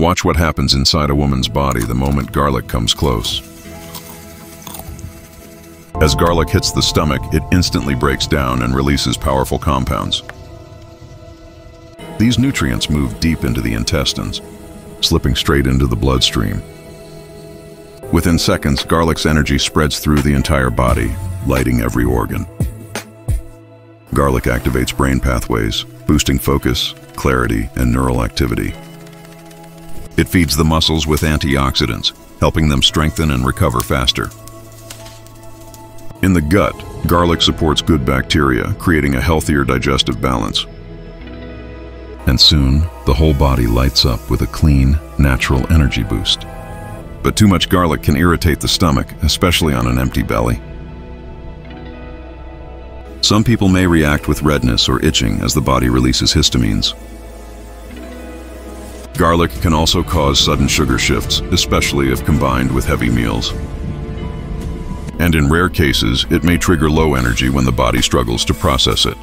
Watch what happens inside a woman's body the moment garlic comes close. As garlic hits the stomach, it instantly breaks down and releases powerful compounds. These nutrients move deep into the intestines, slipping straight into the bloodstream. Within seconds, garlic's energy spreads through the entire body, lighting every organ. Garlic activates brain pathways, boosting focus, clarity, and neural activity. It feeds the muscles with antioxidants, helping them strengthen and recover faster. In the gut, garlic supports good bacteria, creating a healthier digestive balance. And soon, the whole body lights up with a clean, natural energy boost. But too much garlic can irritate the stomach, especially on an empty belly. Some people may react with redness or itching as the body releases histamines. Garlic can also cause sudden sugar shifts, especially if combined with heavy meals. And in rare cases, it may trigger low energy when the body struggles to process it.